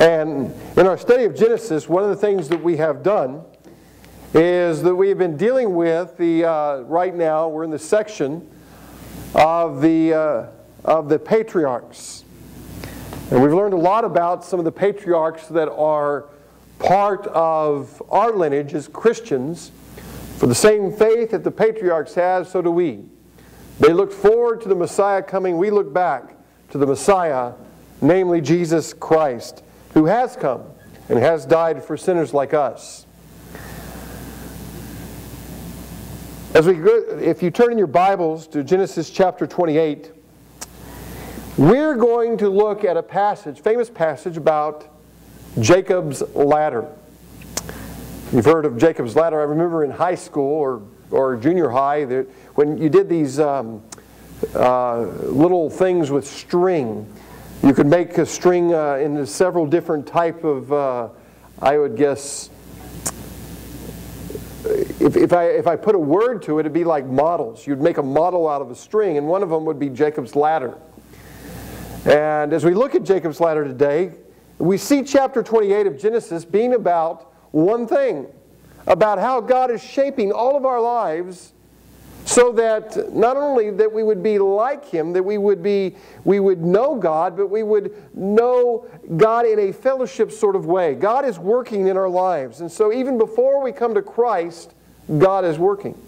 And in our study of Genesis, one of the things that we have done is that we have been dealing with the, uh, right now, we're in the section of the, uh, of the patriarchs. And we've learned a lot about some of the patriarchs that are part of our lineage as Christians. For the same faith that the patriarchs had, so do we. They looked forward to the Messiah coming. We look back to the Messiah, namely Jesus Christ, who has come and has died for sinners like us. As we go, if you turn in your Bibles to Genesis chapter 28, we're going to look at a passage, famous passage about Jacob's ladder. You've heard of Jacob's ladder. I remember in high school or, or junior high that when you did these um, uh, little things with string, you could make a string uh, into several different type of, uh, I would guess, if, if, I, if I put a word to it, it'd be like models. You'd make a model out of a string, and one of them would be Jacob's ladder. And as we look at Jacob's ladder today, we see chapter 28 of Genesis being about one thing about how God is shaping all of our lives so that not only that we would be like him that we would be we would know god but we would know god in a fellowship sort of way god is working in our lives and so even before we come to christ god is working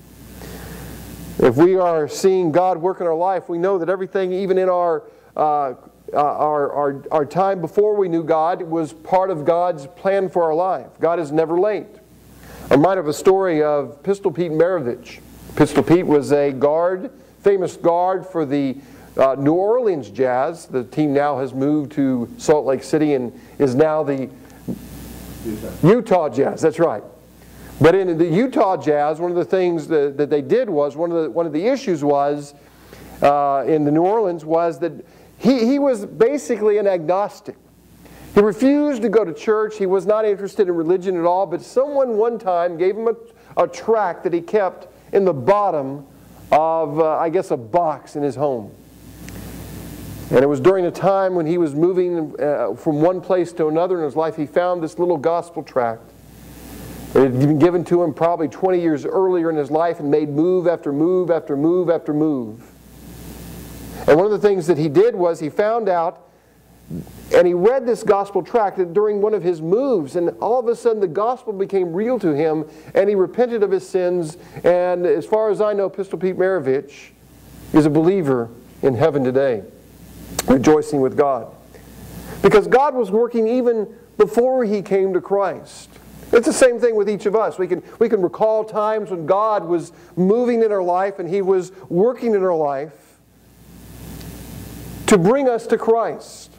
if we are seeing god work in our life we know that everything even in our uh, uh, our, our, our time before we knew God was part of God's plan for our life. God is never late. I'm reminded of a story of Pistol Pete Maravich. Pistol Pete was a guard, famous guard for the uh, New Orleans Jazz. The team now has moved to Salt Lake City and is now the Utah, Utah Jazz. That's right. But in the Utah Jazz, one of the things that, that they did was one of the one of the issues was uh, in the New Orleans was that he, he was basically an agnostic. He refused to go to church. He was not interested in religion at all. But someone one time gave him a, a tract that he kept in the bottom of, uh, I guess, a box in his home. And it was during a time when he was moving uh, from one place to another in his life, he found this little gospel tract. It had been given to him probably 20 years earlier in his life and made move after move after move after move. And one of the things that he did was he found out and he read this gospel tract during one of his moves, and all of a sudden the gospel became real to him, and he repented of his sins. And as far as I know, Pistol Pete Maravich is a believer in heaven today, rejoicing with God. Because God was working even before he came to Christ. It's the same thing with each of us. We can, we can recall times when God was moving in our life and he was working in our life to bring us to Christ.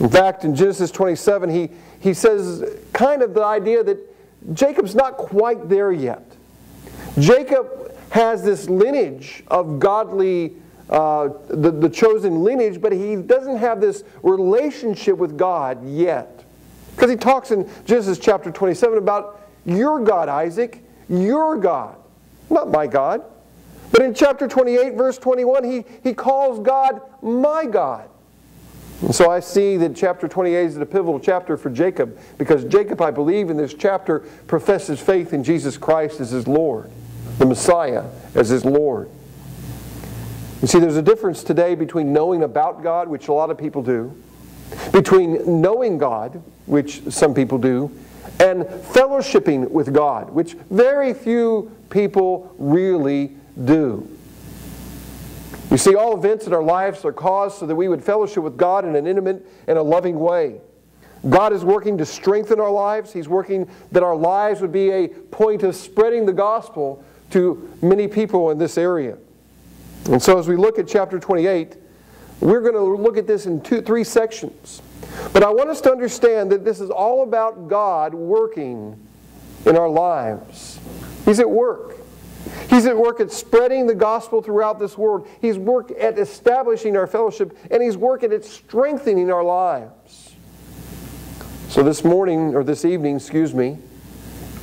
In fact, in Genesis 27, he, he says kind of the idea that Jacob's not quite there yet. Jacob has this lineage of godly, uh, the, the chosen lineage, but he doesn't have this relationship with God yet. Because he talks in Genesis chapter 27 about your God, Isaac, your God, not my God. But in chapter 28, verse 21, he, he calls God my God. And so I see that chapter 28 is a pivotal chapter for Jacob because Jacob, I believe, in this chapter professes faith in Jesus Christ as his Lord, the Messiah as his Lord. You see, there's a difference today between knowing about God, which a lot of people do, between knowing God, which some people do, and fellowshipping with God, which very few people really do. You see, all events in our lives are caused so that we would fellowship with God in an intimate and a loving way. God is working to strengthen our lives. He's working that our lives would be a point of spreading the gospel to many people in this area. And so as we look at chapter 28, we're going to look at this in two, three sections. But I want us to understand that this is all about God working in our lives. He's at work. He's at work at spreading the gospel throughout this world. He's work at establishing our fellowship, and He's working at strengthening our lives. So this morning, or this evening, excuse me,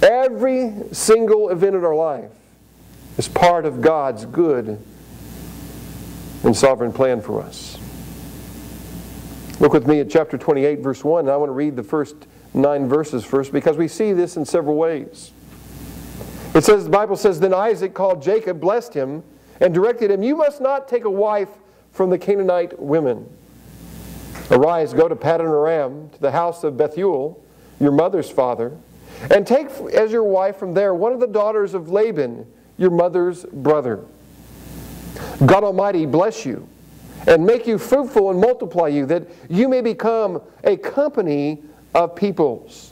every single event in our life is part of God's good and sovereign plan for us. Look with me at chapter 28, verse 1. I want to read the first nine verses first because we see this in several ways. It says, the Bible says, Then Isaac called Jacob, blessed him, and directed him, You must not take a wife from the Canaanite women. Arise, go to Paddan Aram, to the house of Bethuel, your mother's father, and take as your wife from there one of the daughters of Laban, your mother's brother. God Almighty bless you and make you fruitful and multiply you, that you may become a company of peoples.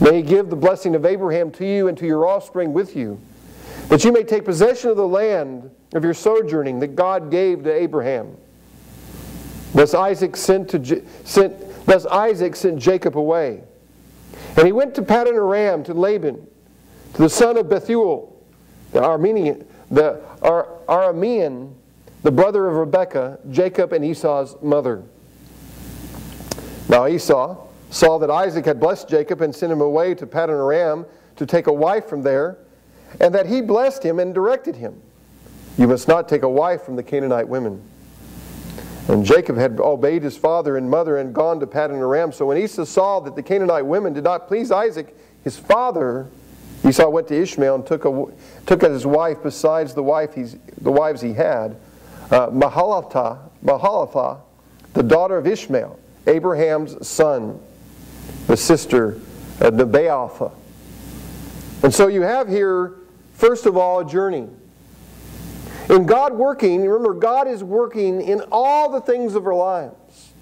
May He give the blessing of Abraham to you and to your offspring with you, that you may take possession of the land of your sojourning that God gave to Abraham. Thus Isaac sent, to, sent, thus Isaac sent Jacob away. And he went to Paddan Aram to Laban, to the son of Bethuel, the Armenian, the Ar- Aramean, the brother of Rebekah, Jacob and Esau's mother. Now Esau saw that Isaac had blessed Jacob and sent him away to Paddan Aram to take a wife from there, and that he blessed him and directed him. You must not take a wife from the Canaanite women. And Jacob had obeyed his father and mother and gone to Paddan Aram. So when Esau saw that the Canaanite women did not please Isaac, his father, Esau went to Ishmael and took, a, took as his wife, besides the, wife he's, the wives he had, uh, Mahalathah, the daughter of Ishmael, Abraham's son, the sister of the Nebaiothah. And so you have here, first of all, a journey. In God working, remember, God is working in all the things of our lives.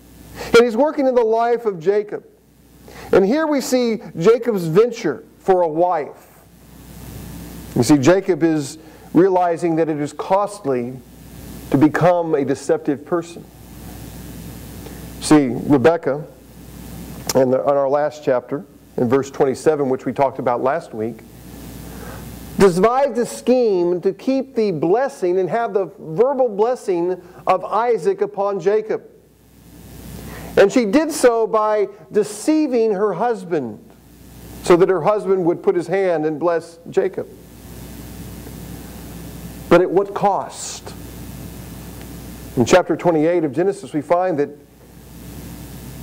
And He's working in the life of Jacob. And here we see Jacob's venture for a wife. You see, Jacob is realizing that it is costly to become a deceptive person. See, Rebekah, in, the, in our last chapter, in verse 27, which we talked about last week, devised a scheme to keep the blessing and have the verbal blessing of Isaac upon Jacob. And she did so by deceiving her husband so that her husband would put his hand and bless Jacob. But at what cost? In chapter 28 of Genesis, we find that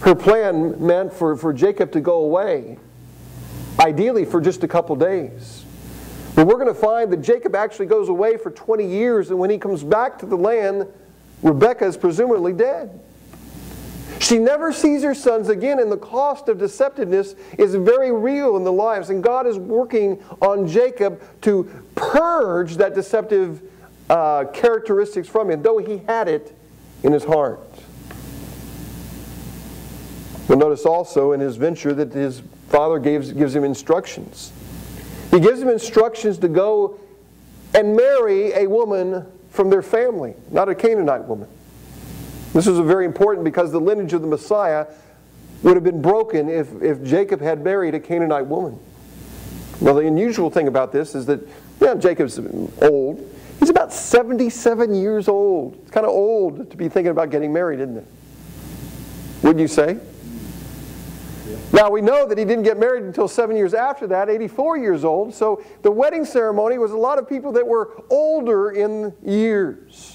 her plan meant for, for Jacob to go away, ideally for just a couple days. But we're going to find that Jacob actually goes away for 20 years, and when he comes back to the land, Rebekah is presumably dead. She never sees her sons again, and the cost of deceptiveness is very real in the lives. And God is working on Jacob to purge that deceptive uh, characteristics from him, though he had it in his heart. You'll notice also in his venture that his father gives, gives him instructions. He gives him instructions to go and marry a woman from their family, not a Canaanite woman. This is very important because the lineage of the Messiah would have been broken if, if Jacob had married a Canaanite woman. Well, the unusual thing about this is that, yeah, Jacob's old, He's about 77 years old. It's kind of old to be thinking about getting married, isn't it? Wouldn't you say? Now we know that he didn't get married until seven years after that, 84 years old. So the wedding ceremony was a lot of people that were older in years.